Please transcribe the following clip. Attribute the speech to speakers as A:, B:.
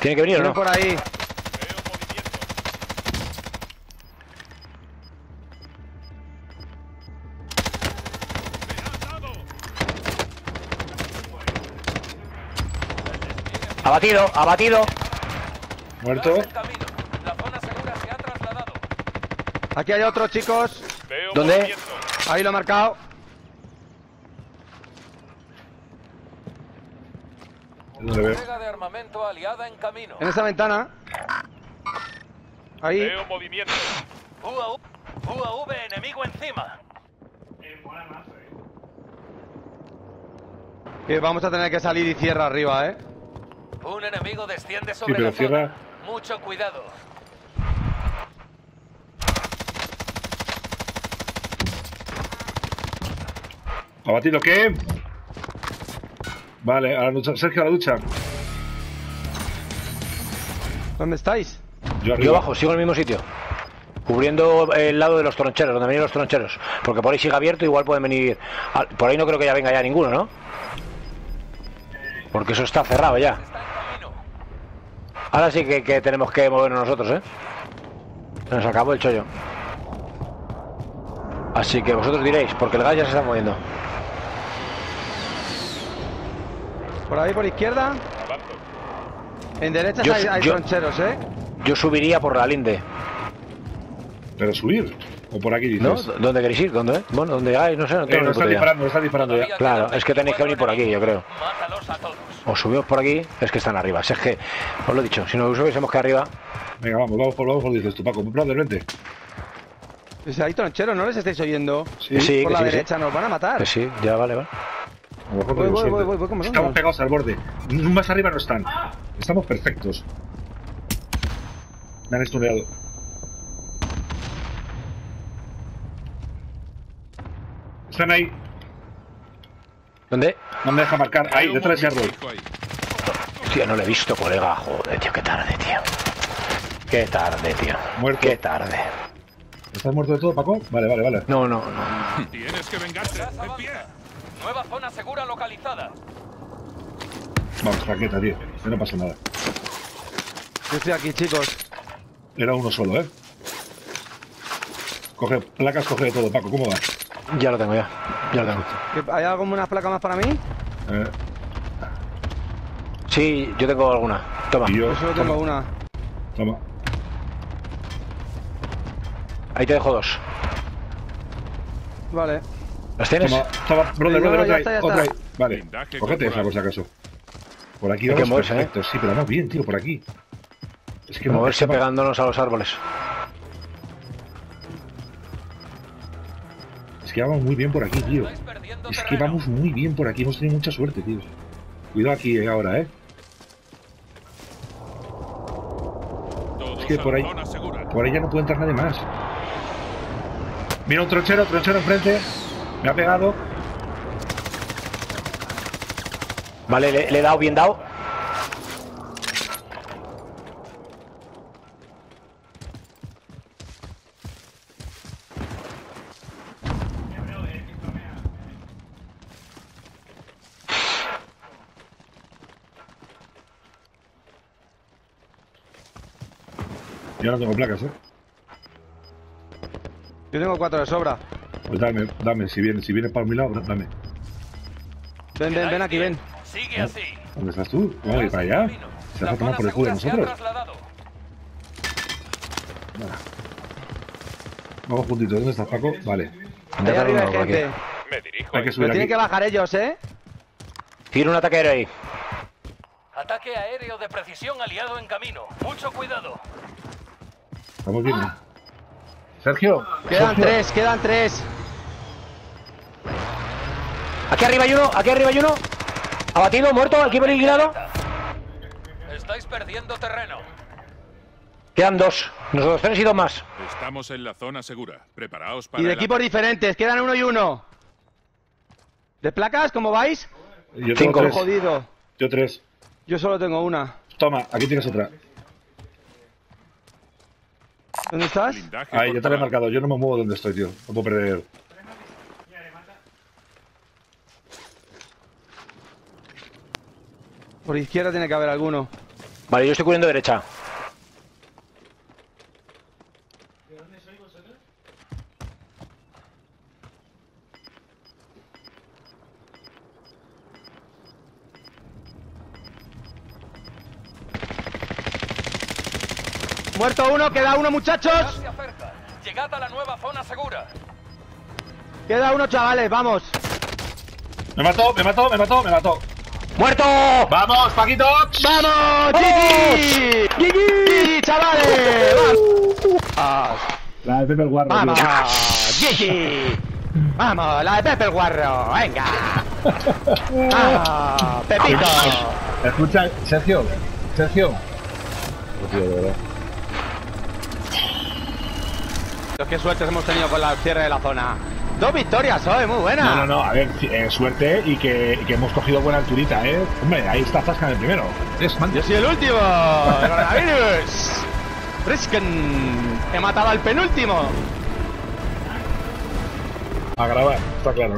A: ¿Tiene que venir o
B: Viene
A: no?
B: por ahí.
A: Abatido, abatido.
C: Muerto.
D: La zona segura se ha trasladado.
B: Aquí hay otro, chicos.
E: Veo
A: ¿Dónde?
E: movimiento.
B: Ahí lo he marcado.
C: No le veo.
D: De armamento aliada en camino.
B: En esa ventana. Ahí.
E: Veo movimiento.
D: UAV, UAV enemigo encima.
B: Que vamos a tener que salir y cierra arriba, ¿eh?
D: Un enemigo desciende sobre
C: pero
D: la zona.
C: cierra.
D: Mucho cuidado.
C: ¿Abatido qué? Vale, a la ducha. Sergio, a la ducha.
B: ¿Dónde estáis?
C: Yo arriba.
A: Yo abajo, sigo en el mismo sitio. Cubriendo el lado de los troncheros, donde vienen los troncheros. Porque por ahí sigue abierto, igual pueden venir. Por ahí no creo que ya venga ya ninguno, ¿no? Porque eso está cerrado ya. Ahora sí que, que tenemos que movernos nosotros, ¿eh? Se nos acabó el chollo. Así que vosotros diréis, porque el gas ya se está moviendo.
B: Por ahí, por izquierda. En derecha
A: Yo-
B: hay, hay
A: yo-
B: troncheros, ¿eh?
A: Yo subiría por la linde.
C: Pero subir. O por aquí
A: ¿No?
C: dices.
A: ¿Dónde queréis ir? ¿Dónde? Bueno, ¿dónde hay? No sé, no
C: Eh,
A: tengo
C: nos
A: ni
C: están disparando, nos están disparando ya.
A: Claro, es que tenéis que venir por aquí, yo creo.
D: Mátalos a todos.
A: O subimos por aquí, es que están arriba. Si es que, os lo he dicho, si nos hubiésemos quedado arriba,
C: Venga, vamos, vamos por, vamos por dices tú, Paco. Brother, vente.
B: Pues hay troncheros, ¿no les estáis oyendo?
C: Sí.
A: Sí,
B: por
A: que
B: la
A: sí, sí.
B: derecha nos van a matar.
A: que sí, ya vale, vale.
C: A lo mejor
B: Voy, voy, voy, voy, voy.
C: Estamos pegados al borde. Más arriba no están. Estamos perfectos. Me han estuneado. Están ahí.
A: ¿Dónde?
C: No me deja marcar. Ahí, detrás de ese árbol.
A: Hostia, no lo he visto, colega. Joder, tío, qué tarde, tío. Qué tarde, tío.
C: Muerto.
A: Qué tarde.
C: ¿Estás muerto de todo, Paco? Vale, vale, vale.
A: No, no, no.
E: Tienes que vengarte. En pie.
D: Nueva zona segura localizada.
C: Vamos, raqueta, tío. Que no pasa nada.
B: Yo estoy aquí, chicos.
C: Era uno solo, ¿eh? Coge placas, coge de todo, Paco. ¿Cómo va?
A: Ya lo tengo, ya. Ya lo tengo.
B: ¿Que ¿Hay alguna placa más para mí?
C: Eh,
A: Sí, yo tengo alguna. Toma.
C: y yo.
B: Yo solo tengo
C: Toma.
B: una.
C: toma.
A: Ahí te dejo dos.
B: Vale.
A: ¿Las tienes?
C: Toma, toma, brother,
B: No,
C: brother,
B: ya
C: otra
B: está.
C: Vale, cógete esa por si acaso. Por aquí
A: Hay que
C: vamos
A: moverse, ¿eh?
C: perfectos. Sí, pero vamos bien, tío, por aquí. Es que
A: Moverse
C: es
A: pegándonos a los árboles.
C: Es que vamos muy bien por aquí, tío. Es que vamos muy bien por aquí. Hemos tenido mucha suerte, tío. Cuidado aquí eh, ahora, ¿eh?
E: Todos
C: que por ahí-. Por ahí ya no puede entrar nadie más. Mira un tronchero, tronchero enfrente. Me ha pegado.
A: Vale, le, le he dado bien dado.
C: Yo no tengo placas, ¿eh?
B: Yo tengo cuatro de sobra.
C: Pues dame, dame. Si viene, si viene para mi lado, dame.
B: Ven, ven, ven aquí, ven.
D: Sigue así.
C: ¿Dónde estás tú? Vamos a ir para allá. Se
D: La
C: va a tomar por el culo de nosotros. Vamos juntitos. ¿Dónde estás, Paco? Vale.
B: Ahí arriba hay gente.
E: Me dirijo
C: Hay que subir
B: Pero tienen
C: aquí.
B: que bajar ellos, ¿eh?
A: Tira un ataque aéreo ahí.
D: Ataque aéreo de precisión aliado en camino. Mucho cuidado.
C: Estamos bien. Sergio.
B: Quedan
C: Sergio.
B: tres, quedan tres.
A: Aquí arriba hay uno, aquí arriba hay uno. Abatido, muerto, equipo eliminado.
D: Estáis perdiendo terreno.
A: Quedan dos. Nosotros tres y dos más.
E: Estamos en la zona segura. Preparaos para
B: Y de equipos diferentes, quedan uno y uno. ¿De placas? ¿Cómo vais?
C: Yo
A: Cinco.
C: tengo tres.
B: Jodido.
C: Yo tres.
B: Yo solo tengo una.
C: Toma, aquí tienes otra.
B: ¿Dónde estás?
C: Ahí, ya te lo he marcado. Yo no me muevo donde estoy, tío. No puedo perder.
B: Por izquierda tiene que haber alguno.
A: Vale, yo estoy cubriendo derecha.
B: Muerto uno, queda uno, muchachos.
D: Llegad a la nueva zona segura.
B: Queda uno, chavales, vamos.
C: Me mató, me mató, me mató, me mató.
A: ¡Muerto!
C: ¡Vamos, Paquito!
B: ¡Vamos! ¡Gigi! ¡Gigi, chavales! ¡Vamos!
C: La de Pepper Guarro.
B: ¡Vamos!
C: tío.
B: ¡Gigi! ¡Vamos! ¡La de Pepe el Guarro! ¡Venga! ¡Ah! ¡Pepito!
C: Escucha, Sergio. Sergio.
B: Qué suerte hemos tenido con la cierre de la zona. Dos victorias hoy, muy buena.
C: No, no, no, a ver, eh, suerte y que, y que hemos cogido buena alturita, ¿eh? Hombre, ahí está Zasca en el primero. Es
B: Yo soy el último. Coronavirus. Frisken. He matado al penúltimo.
C: A grabar, está claro.